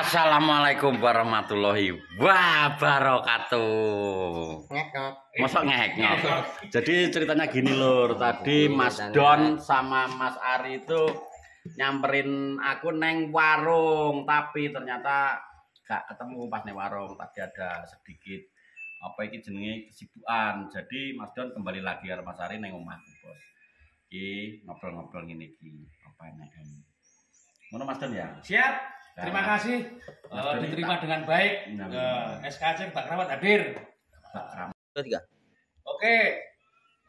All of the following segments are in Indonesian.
Assalamualaikum warahmatullahi wabarakatuh. ngekok Mosok ngehek Jadi ceritanya gini lur, tadi Mas Don sama Mas Ari itu nyamperin aku neng warung, tapi ternyata gak ketemu pas neng warung. Tadi ada sedikit apa iki jenenge kesibukan. Jadi Mas Don kembali lagi karo Mas Ari neng omahku, Bos. Iki ngobrol-ngobrol ngene iki. Apa Ngono Mas Don ya? Siap. Terima kasih. Doni diterima dengan baik. Nah, Eh, SKC Pak Keramat hadir. Tiga Oke.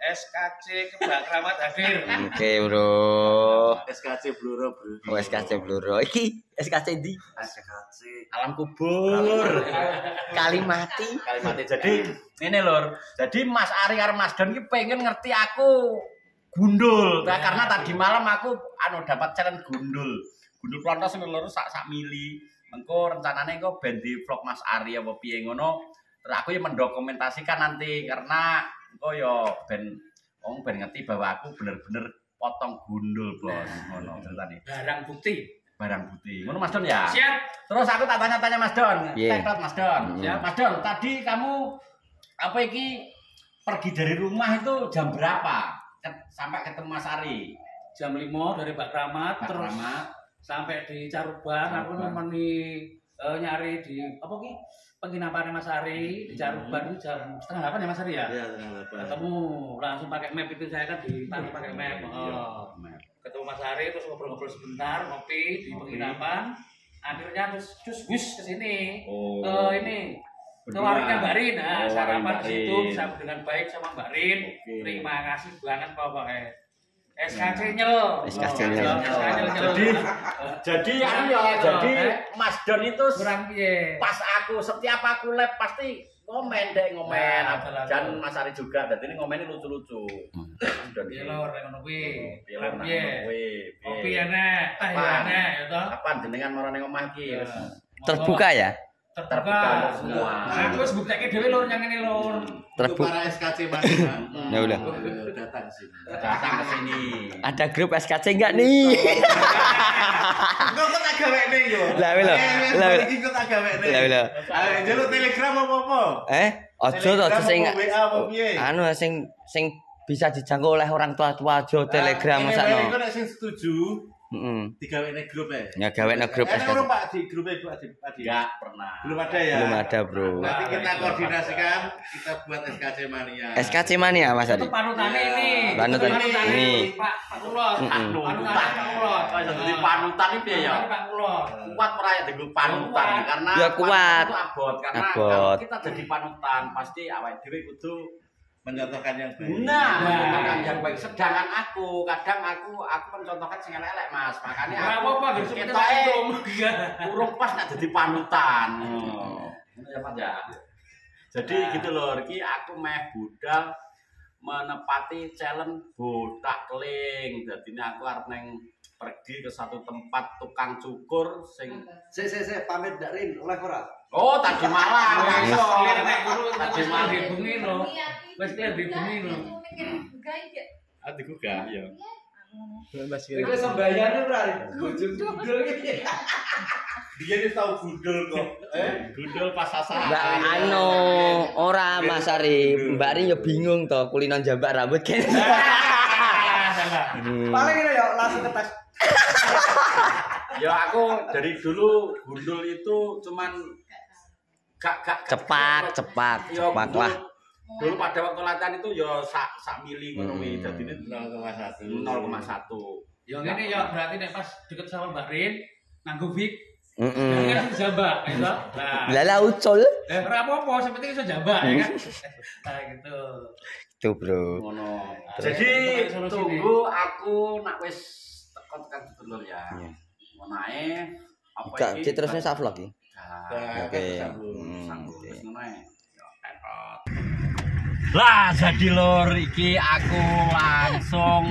SKC Kebak Keramat hadir. oke bro SKC Bluro bro. oh SKC Bluro iki SKC di SKC. Alam kubur. Kalimati Kalimatnya jadi ini lur. Jadi Mas Ari karo Mas Don ki pengen ngerti aku gundul. Nah, karena tadi malam aku anu dapat challenge gundul. Gundul plontos sing lur sak sak mili. Engko rencananya engko ben di vlog Mas Ari apa piye ngono. Terus aku ya mendokumentasikan nanti karena engko ya ben wong ben ngerti bahwa aku bener-bener potong gundul, Bos. Ngono ceritane. Barang bukti. Barang bukti. Ngono Mas Don ya? Siap. Terus aku tak tanya-tanya Mas Don. Iya. Tektot Mas Don. Ya, Mas Don, tadi kamu apa iki pergi dari rumah itu jam berapa? Ket- Sampai ketemu Mas Ari. Jam 5 dari Pak Keramat Pak terus. Sampai di Caruban aku nemeni eh, nyari di apa ki penginapan Mas Ari di Caruban itu jam setengah delapan ya Mas Ari ya. Iya, tengah delapan. Ketemu langsung pakai map itu saya kan di pakai pakai map. Iya. Oh. ketemu Mas Ari terus ngobrol-ngobrol sebentar ngopi di penginapan akhirnya terus terus bus ke sini Oh. ke ini ke warungnya Mbak Rin Oh, nah warung sarapan di situ bisa dengan baik sama Mbak Rin Oke. terima kasih banget pokoknya SKC nyel SKC Oh, nyel. SKC nyel. Jadi jadi anu ya, jadi eh. Mas Don itu kurang piye? pas aku setiap aku live pasti ngomen deh ngomen. Nah, dan. Mas Ari juga dan ini ngomennya lucu-lucu. Mas Don piye lor ngono kuwi? Piye lor, kopi teh ya ya toh? Kapan jenengan marane omah iki? Ya. Terbuka ya terbuka Terbuka semua. nah terus bukteke dhewe lor yang ini lor Untuk terbuka para SKC Mania. ya udah eh, datang sini. datang ke sini. ada grup SKC enggak nih Kok kok tak gawe ning yo? Lah, lho. Lah, wih. iki kok tak gawe ning. Lah, lho. Ayo jalur Telegram apa apa? eh ojo to sing anu sing sing bisa dijangkau oleh orang tua-tua aja telegram Nah, sakno nek sing setuju heeh digawe ning grup e. ya gawe no grup SKC ora Pak di grup e Pak di Pak di. Enggak pernah. Belum ada ya? belum ada bro Nanti kita koordinasikan, kita buat SKC Mania. SKC mania Mas Adi Itu panutannya Iya. ini. Panutan ini. Pak Pak Kulot. Mm-mm. Panutannya Pak. Oh, jadi panutan iki piye ya? Pak Kulot. Kuat ora ya digo panutan karena Ya, kuat. panutan itu abot karena kita jadi panutan pasti awake dhewe kudu mencontohkan yang baik. nah, mencontohkan yang baik. Sedangkan aku kadang aku aku mencontohkan sing elek Mas. Makanya aku apa-apa, gitu. Kita urung pas nek jadi panutan. Oh. Ya Mas ya. Jadi Nah. gitu loh, iki aku meh budal menepati challenge botak keling. Jadi ini aku arep neng pergi ke satu tempat tukang cukur sing Sik sik sik pamit Darin oleh ora? Oh, tadi malam. Langsung. clear nek guru Tadi malam. bengi lho. Wis clear di bengi lho. Ati gugah ya. Iku sembayane ora gojong gundul iki. Dia ini tahu gundul kok. Eh? Gundul pas sasaran. Mbak anu ora Mas Ari Mbak Ri yo bingung to kulinan jambak rambut kan Hmm. Paling ini ya langsung ke tas. Ya aku dari dulu gundul itu cuman gak gak gak- cepat cepat Ya, cepat gundul lah Dulu pada waktu latihan itu ya sak sak mili ngono kuwi. Hmm. Dadi ini 0,1. 0,1. Ya ngene ya berarti nek pas deket sama Mbak Rin nganggo wig. Heeh. Kan langsung jambak gitu. Nah. Lala ucul Eh, ora apa-apa, seperti iso jambak ya kan. Nah gitu. tuh bro Ngono. Jadi itu tunggu aku nak wis teko tekan dulur ya. Iya. Ngono ae. Apa Gak iki? terusnya sak vlog ya Nah, Oke. Hmm, sanggup oke. wis ngono ae. Tekot. Lah jadi lor iki aku langsung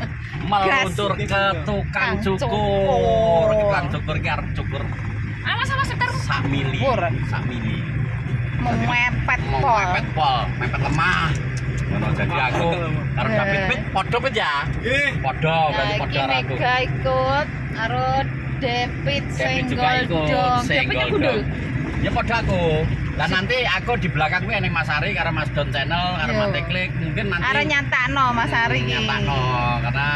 meluncur ke tukang cukur. Tukang cukur ki arep cukur Awas awas setar sak mili. Sak mili. mau mepet Mau pol. mepet pol, mepet lemah. Ngono jadi aku arep Eh. kapit pit padha pit ya. Padha berarti padha aku. Mega ikut arut Depit Depit juga senggol ikut, dong. senggol Depitnya gundul. dong. Ya padha aku. Lah nanti aku di belakang kuwi eneng Mas Ari karo Mas Don Channel karo Yo. Mate Klik mungkin nanti Arek nyatakno Mas Ari iki. Nyatakno karena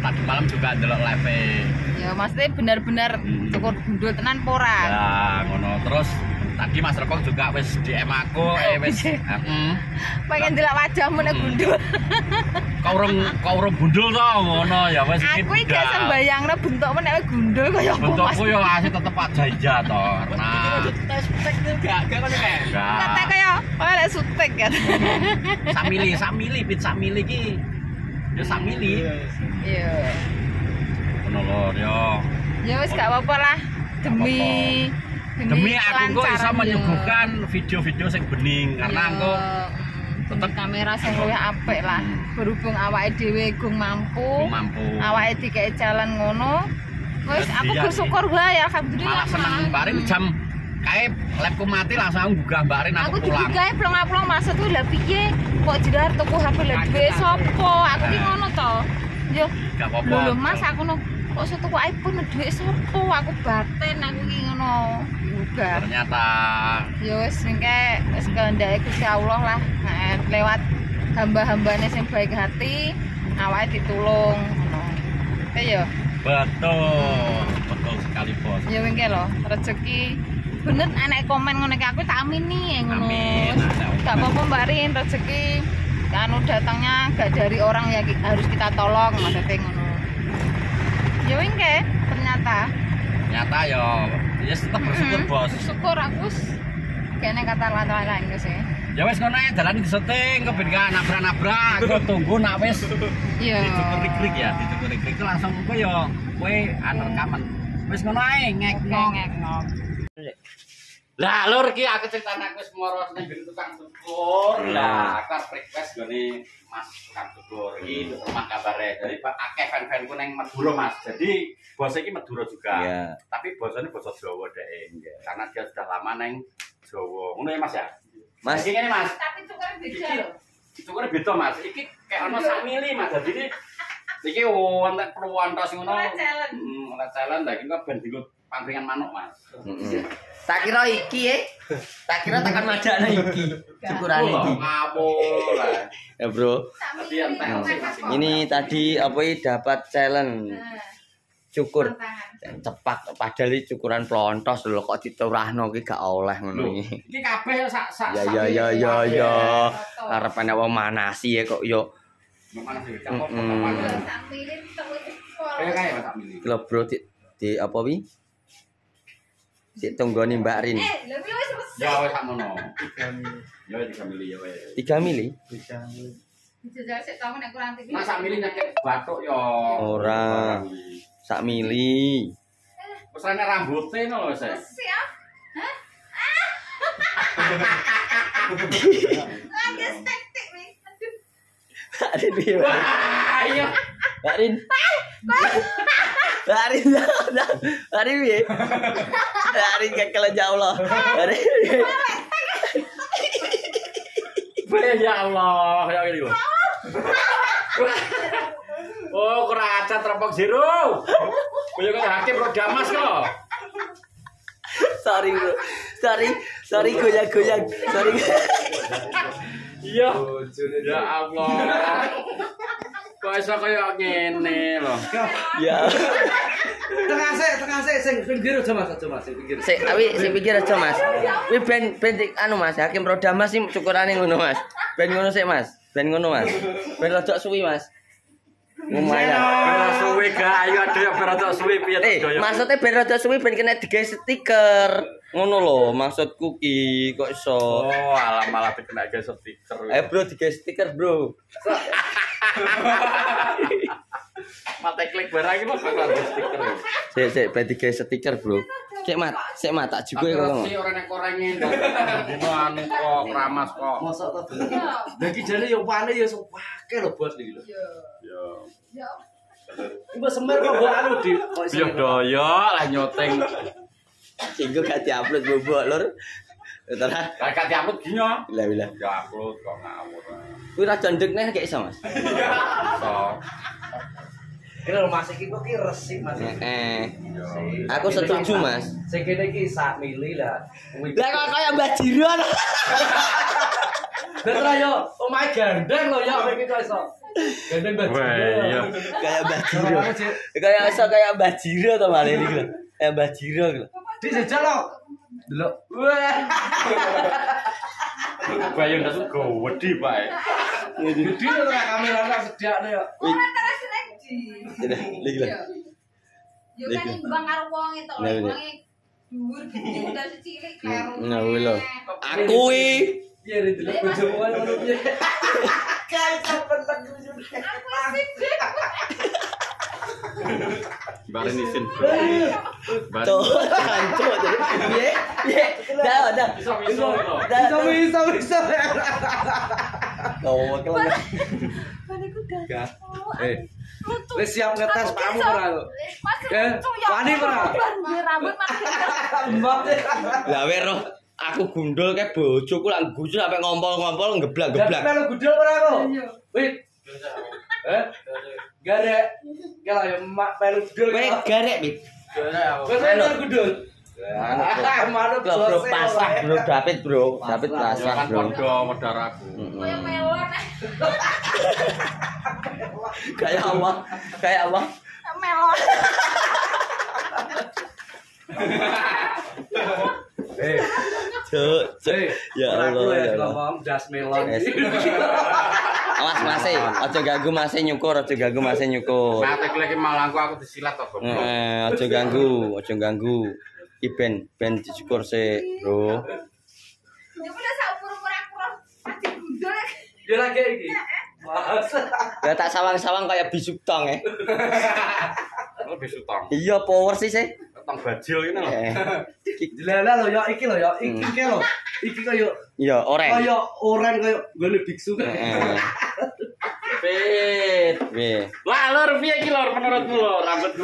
tadi malam juga ndelok live Ya maksudnya benar-benar Hmm. cukur gundul tenan pora. Ya ngono terus tadi Mas Repong juga wis DM aku eh wis heeh. Pengen delok wajahmu nek Hmm. gundul. Kau urung kau urung gundul to ngono ya wis iki Aku iki sembayangno bentukmu nek gundul kaya apa. Bentukku yo asih tetep aja iya to karena Gak gak ngono kae. Kaya kaya lek sutek kan. Samili, samili, pit samili ki. Ya samili. Iya. Ngono lho yo. Ya wis gak apa-apa lah demi Demi aku kok bisa kelancaran, menyuguhkan video-video sing bening ya. karena aku tetep demi kamera sing luwih apik lah. Hmm. Berhubung awake dhewe gung mampu, aku mampu. awake dikei jalan ngono. Wis aku iya bersyukur wae alhamdulillah. Malah seneng Mas. barin jam kae lapku mati langsung aku gugah barin aku, Aku pulang. dibukae plong-plong maksud kuwi lha piye kok jedar tuku HP duwe sapa? Aku ki ngono to. Yo, Gak apa-apa. lho lho Mas aku no kok tuku iPhone duwe sapa? Aku batin aku ki ngono. Bugar. Ternyata Ya wis engke wis kehendake Gusti Allah lah. Nah, lewat hamba-hambane sing baik hati awake ditulung ngono. Oke ya. betul, betul sekali bos. Ya wingke lho, rezeki bener anak komen ngono aku tak amini ya ngono. Gak apa-apa Mbak Rin, rezeki anu datangnya gak dari orang yang harus kita tolong maksudnya ngono. Ya wingke ternyata Ternyata yo Ya tetap bersyukur -hmm. bos. Bersyukur aku kayaknya kata lato ala itu sih. Ya wes kono ya jalan di syuting ke bengkel nabrak nabrak. Kau tunggu nak wes. Iya. Dicukur klik klik ya. Dicukur klik klik langsung aku yo. Kue anu kamen. Wes kono ya ngek ngek. Lah lur ki aku cerita nang wis moro ning tukang cukur. Lah aku request gone Mas tukang cukur iki rumah kabare. Jadi Pak akeh fan-fanku ning Madura Mas. Jadi bos iki Madura juga. Iya. Tapi bosnya basa Jawa dhek. Karena dia sudah lama neng Jawa. Ngono ya Mas ya? Mas, Iki ngene Mas. Tapi cukurnya beda loh. Cukurnya beda Mas. Iki kayak ono sak mili Mas. Jadi ini iki wonten perluan tas ngono. Ora challenge. Hmm, ora challenge lagi kok ben dienggo pangringan manuk Mas. Mm-mm. Tak kira iki ya. Tak kira tekan madakna iki. Cukuran Oh, iki. ngawur lah. Ya, Bro. Ini tadi apa ini dapat challenge cukur cepak padahal ini cukuran plontos lho kok diturahno ki gak oleh ngono iki. iki kabeh sak sak Ya ya ya ya ya. Arepane wong manasi ya kok yo Mili. lho bro di, di apa wi? Sik tunggoni Mbak Rin. Ya wis sak mono. Ya wis 3 mili ya wis. 3 mili? Mas sak mili nyekek batuk ya. Ora. Sak mili. Wis rene rambuté ngono wis. ya. Mbak Rin? Mbak? Wah, iya. Mbak Rin. Mbak Rin. Mbak Rin piye? Mbak Rin kekel ya Allah. Mbak Rin. Ya Allah, ya ini kok. Oh, aja teropong zero. Kaya kaya hakim roda mas kok. Sorry bro. Sorry. Sorry goyang-goyang. Sorry. Iya. Ya Allah. Kok iso kaya ngene lho. Ya. Tengah sik, tengah sik sing pinggir aja Mas, aja Mas, pinggir. Sik, tapi sing pikir aja Mas. Kuwi ben ben tik- anu Mas, hakim roda Mas sih cukurane ngono Mas. Ben ngono sik Mas. Ben ngono Mas. Ben rada suwi Mas. Lumayan. Ora suwe ga ayo ada yang berat suwe piye Eh, maksudnya ben rada suwi ben kena digawe stiker. Ngono lho, maksudku ki kok iso. Oh, alah malah kena guys stiker. Eh bro digawe stiker, Bro. mate klik barang iki kok ora stiker. Sik sik ben digawe stiker, Bro. Sik mat, sik mat tak jugo kok. Terus sih ora nek korenge dino anu kok ramas kok. Mosok to. Lah iki jane yo pane yo akeh lho bos iki lho. Ya. Mbok semer kok mbok anu di. Yo doyo lah nyoteng. Singgo gak diupload bobok lur. Ora. Kakak diupload gino. Bila bila. Ya upload kok ngawur. Kuwi ra jandek neh kayak iso, Mas. So. Ini lho Mas iki kok ki resik Mas. Eh, aku setuju mas. Sing kene iki sak mili lah. Lah kok kayak Mbak Jiron. Bener yo, omahe gandeng lho ya iki kok iso. Gandeng baju. Wah, iya. kayak Mbak Jiro. Kayak iso kayak Mbak Jiro to malah iki lho. Kayak Mbak Jiro lho. Di sejak lo. Delok. Wah. Bayu ndak tuh gede, Pak. Gede lho lah kamerane sediakne yo. Ora lagi. Lagi lah. Yo kan imbang karo wong itu Lah, lho, iya. wonge dhuwur gede udah cilik karo. Nah, wih lho. Aku ri delok bojomu kaya ngono piye. Aku sih. Bareng isin. Tuh, hancur. Piye? Piye? Dah, dah. Bisa bisa. Dah. Bisa bisa bisa. Kelan. Baliku gas. Gas. Eh, wis siap ngetes pamu ora lo? Eh, wani ora? Rambut Lah aku gundul kayak bojoku lah gucu sampai ngompol-ngompol Geblak ngeblak-geblak. melu gudul ora kok? Wit. Eh? Garek. Kalau ya mak melu gudul. Kowe garek, Bit. Melu gudul. Anu, Manut Bro, pasah, bro, David, bro. David pasah, kan bro. podo medar aku. melon. Kayak apa? Kayak apa? Melon. Eh, Cuk, cuk. eh. Ya Allah, ya Allah. ngomong das melon. Yes. Awas Mase, aja ganggu Mase nyukur, aja ganggu Mase nyukur. Nah, tek lagi malangku aku disilat. Eh, aja ganggu, aja ganggu. Iki ben dicukur sik, Bro. Ya udah aku roh pasti gundul. Ya lagi iki. Ya tak sawang-sawang kayak bisuk tong eh. Lebih sutong. Iya, power sih sih. Tong bajil ini lho. Eh. Dilala lo ya iki lo ya iki ke lo. Iki kaya Iya, oreng. kaya oren kaya gone biksu. Pit. Weh. Lah, lur piye iki lur menurutmu lur rambutku?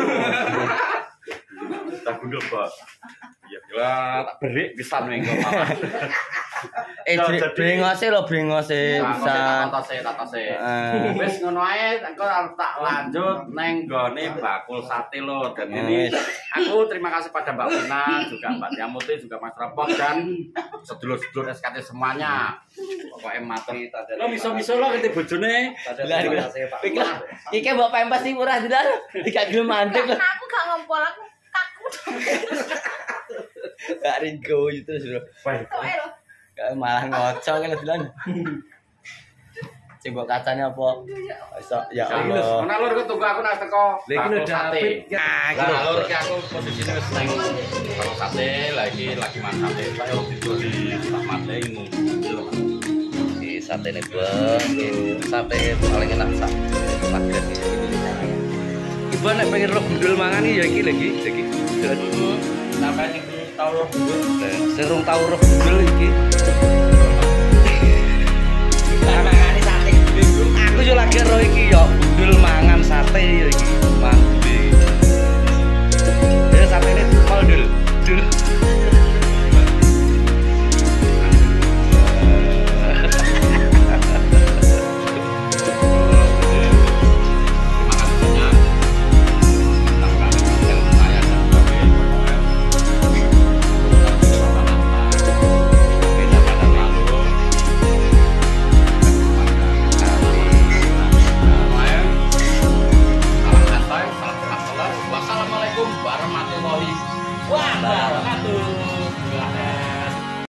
Tak gundul, Pak. Iya, gila tak berik pisan mengko. Eh, Ya, brengose lo brengose pisan. Tatase, tatase. Eh. Wis ngono ae, aku arep tak lanjut neng gone bakul sate lo. Dan ini Wis. aku terima kasih pada Mbak Vina, juga Mbak Tiamuti, juga Mas Rapot dan sedulur-sedulur SKT semuanya. Pokoknya matur. Lo miso-miso lo kete bojone. Lah, lah. Iki lah, iki mbok pempes iki murah dilan. Iki gelem mandek lho. Aku gak ngompol aku kaku. Gak ringo itu terus bro. Malah ngocok kan dilan. Coba kacanya apa? Iso ya Allah. Mana lur tunggu aku nak teko. Lha iki lho bakul sate. David. Ah, iki Lah lho. lur iki aku posisine wis neng bakul sate lagi lagi makan sate. Saya waktu itu di tak mate ngomong. Iki sate ne bang. Sate paling enak sak. Makan Ibu nek pengen roh gundul mangan iki ya iki lagi iki. Sampai tau lur Serung tau roh gundul iki. Mangane sate. Aku yo lagi roh iki yo gundul mangan sate yo iki. Mandi.